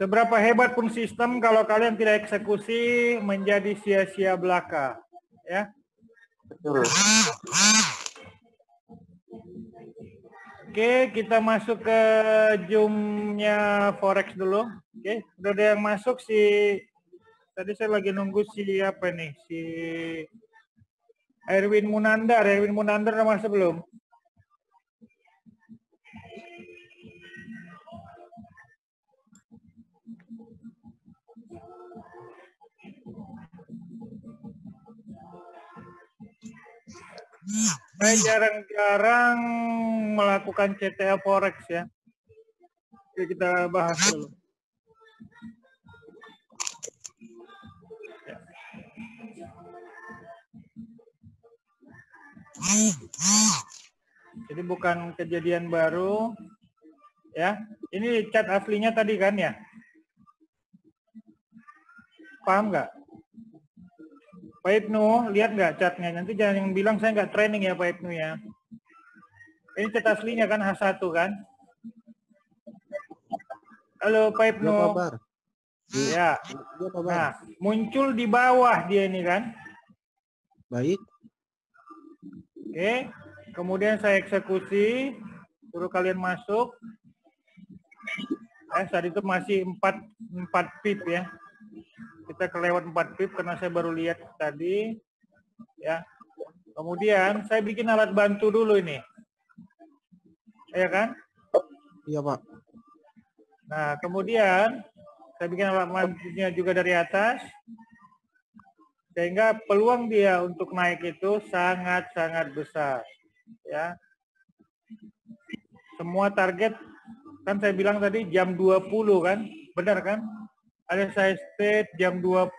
Seberapa hebat pun sistem kalau kalian tidak eksekusi menjadi sia-sia belaka, ya. Betul. Oke, kita masuk ke zoomnya forex dulu. Oke, udah ada yang masuk si tadi saya lagi nunggu si apa nih si Erwin Munandar. Erwin Munandar udah masuk belum? Saya jarang-jarang melakukan CTA Forex ya. Oke, kita bahas dulu. Jadi bukan kejadian baru. Ya, ini cat aslinya tadi kan ya? Paham nggak? Pak Ibnu, lihat nggak catnya? Nanti jangan yang bilang saya nggak training ya Pak Ibnu ya. Ini cat aslinya kan H1 kan? Halo Pak Ibnu. Ya, kabar. Ya. Ya, kabar. Nah, muncul di bawah dia ini kan? Baik. Oke. Kemudian saya eksekusi, suruh kalian masuk. Eh, saat itu masih 4 4 pip ya. Kita kelewat 4 pip karena saya baru lihat tadi. Ya. Kemudian saya bikin alat bantu dulu ini. Ya kan? Iya, Pak. Nah, kemudian saya bikin alat bantunya juga dari atas. Sehingga peluang dia untuk naik itu sangat-sangat besar. Ya. Semua target kan saya bilang tadi jam 20 kan? Benar kan? Ada saya state jam 20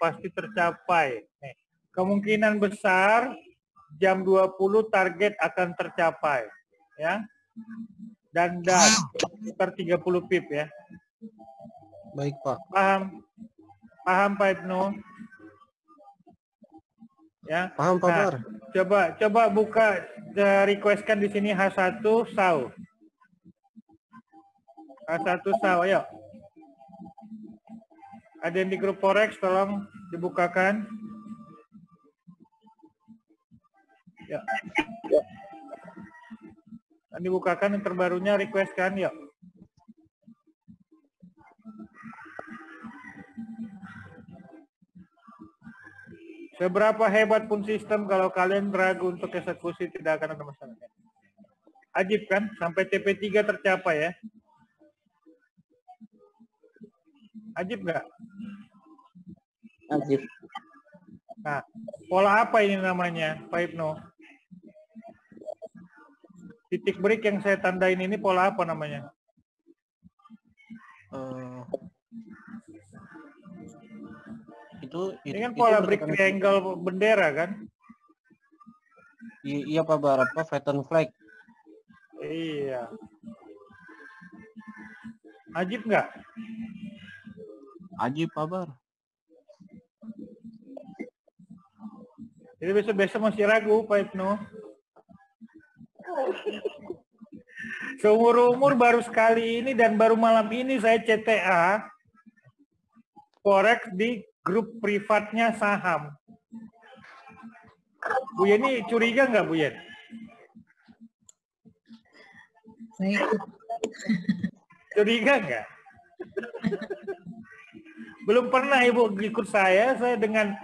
pasti tercapai. Nih, kemungkinan besar jam 20 target akan tercapai, ya. Dan dan sekitar 30 pip ya. Baik, Pak. Paham? Paham Pak Ibnu? Ya. Paham, Pak Nah? Coba coba buka eh, requestkan di sini H1 SAU. H1 SAU, ayo. Ada yang di grup Forex tolong dibukakan. Ya. Dan dibukakan yang terbarunya requestkan, yuk. Seberapa hebat pun sistem kalau kalian ragu untuk eksekusi tidak akan ada masalah. Ajib kan sampai TP3 tercapai ya. Ajib nggak? Ajib. Nah, pola apa ini namanya, Pak Ibnu? Titik break yang saya tandain ini pola apa namanya? Eh, itu, itu Ini kan itu pola break berdasarkan- triangle bendera kan? I- Iya, Pak Bar. Apa Fatten flag? Iya. Ajib nggak? Ajib, Pak Bar. Jadi besok-besok masih ragu, Pak Ibnu. Seumur umur baru sekali ini dan baru malam ini saya CTA forex di grup privatnya saham. Bu Yeni curiga nggak Bu Yen? Saya. Curiga nggak? Belum pernah Ibu ikut saya, saya dengan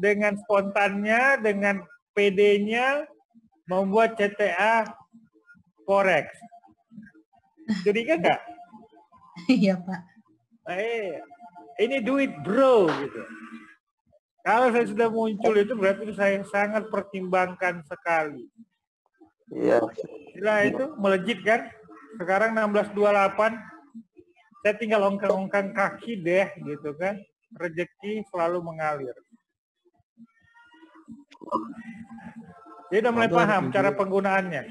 dengan spontannya, dengan PD-nya membuat CTA forex. Curiga nggak? Iya Pak. Eh, ini duit bro gitu. Kalau saya sudah muncul itu berarti saya sangat pertimbangkan sekali. Iya. Gila itu melejit kan? Sekarang 1628 saya tinggal ongkang-ongkang kaki deh gitu kan. Rezeki selalu mengalir. Dia udah mulai paham cara penggunaannya.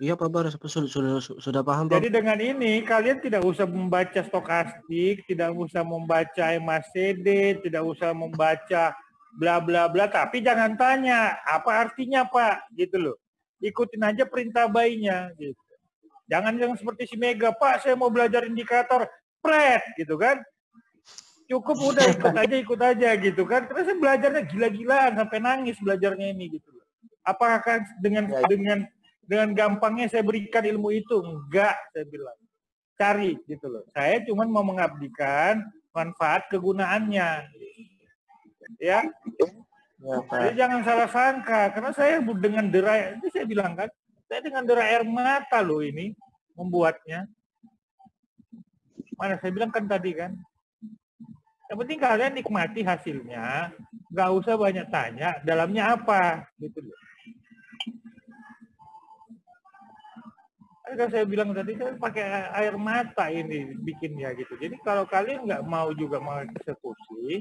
Iya, Pak Bar. Sudah, sudah, sudah paham, Pak. Jadi dengan ini kalian tidak usah membaca stokastik, tidak usah membaca MACD, tidak usah membaca bla bla bla, tapi jangan tanya apa artinya Pak, gitu loh. Ikutin aja perintah bayinya gitu. Jangan yang seperti si Mega, Pak saya mau belajar indikator, pret gitu kan. Cukup udah ikut aja ikut aja gitu kan. Terus saya belajarnya gila-gilaan sampai nangis belajarnya ini gitu. Apakah dengan Ya. dengan dengan gampangnya saya berikan ilmu itu? Enggak, saya bilang. Cari gitu loh. Saya cuma mau mengabdikan manfaat kegunaannya. Ya, Ya, jadi jangan salah sangka, karena saya dengan derai, itu saya bilang kan, saya dengan derai air mata loh ini membuatnya. Mana saya bilang kan tadi kan, yang penting kalian nikmati hasilnya, nggak usah banyak tanya, dalamnya apa, gitu loh. Kan saya bilang tadi saya pakai air mata ini bikinnya gitu. Jadi kalau kalian nggak mau juga mau eksekusi,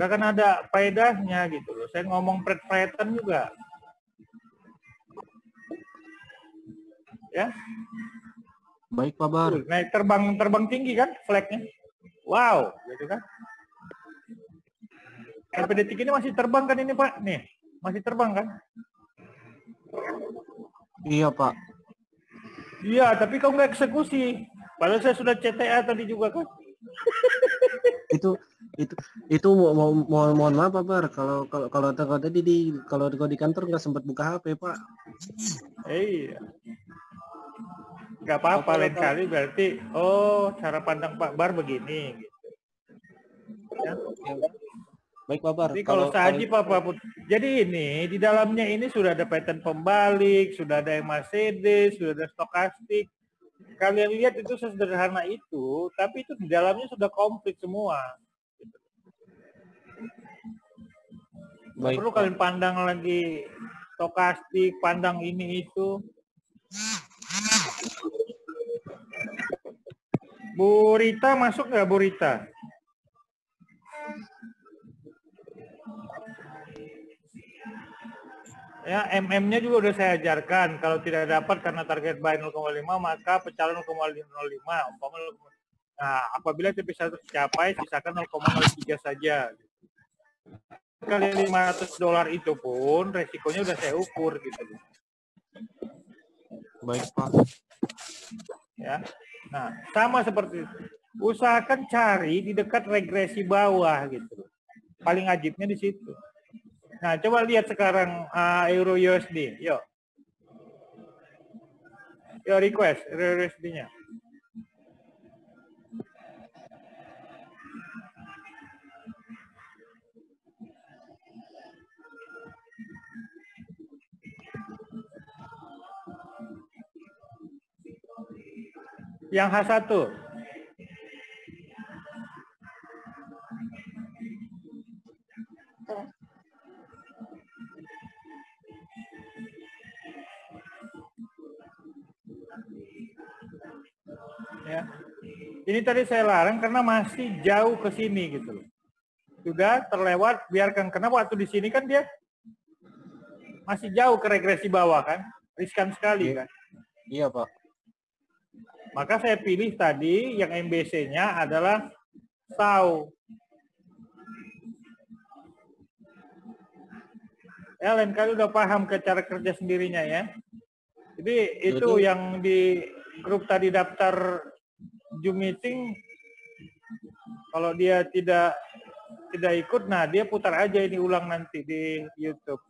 nggak akan ada faedahnya gitu loh. Saya ngomong pret-pretan juga. Ya, Baik Pak Bar. tuh, naik terbang terbang tinggi kan flagnya. Wow, gitu kan. Sampai detik ini masih terbang kan ini Pak? Nih, masih terbang kan? Iya Pak. Iya, tapi kau nggak eksekusi. Padahal saya sudah CTA tadi juga kan. Itu itu itu mo- mo- mo- mohon maaf Pak Bar kalau kalau kalau kalau tadi di kalau kalau di kantor nggak sempat buka HP Pak. Iya. Gak apa-apa Apa, lain kali berarti oh cara pandang Pak Bar begini gitu. Ya. Baik Pak Bar. Jadi kalau saji Pak Pak Put- Jadi ini di dalamnya ini sudah ada pattern pembalik, sudah ada Mercedes, sudah ada stokastik. Kalian lihat itu sesederhana itu, tapi itu di dalamnya sudah komplit semua. Baik perlu kalian pandang lagi stokastik, pandang ini itu. Bu Rita masuk nggak Bu Rita? Ya, MM-nya juga udah saya ajarkan. Kalau tidak dapat karena target buy 0,5, maka pecahan 0,05. Umpama 0,5. Nah, apabila TP1 tercapai, sisakan 0,03 saja. Kali 500 dolar itu pun resikonya udah saya ukur gitu. Baik Pak. ya. Nah, sama seperti itu. Usahakan cari di dekat regresi bawah gitu. Paling ajibnya di situ. Nah, coba lihat sekarang uh, euro USD. Yuk. Yuk request euro USD-nya. Yang H1. Ini tadi saya larang karena masih jauh ke sini gitu loh. Sudah terlewat, biarkan. Karena waktu di sini kan dia masih jauh ke regresi bawah kan. Riskan sekali kan. Iya Pak. Maka saya pilih tadi yang MBC-nya adalah SAU. Ya, lain kali udah paham ke cara kerja sendirinya ya. Jadi itu Jadi- yang di grup tadi daftar Zoom meeting, kalau dia tidak tidak ikut, nah dia putar aja ini ulang nanti di YouTube.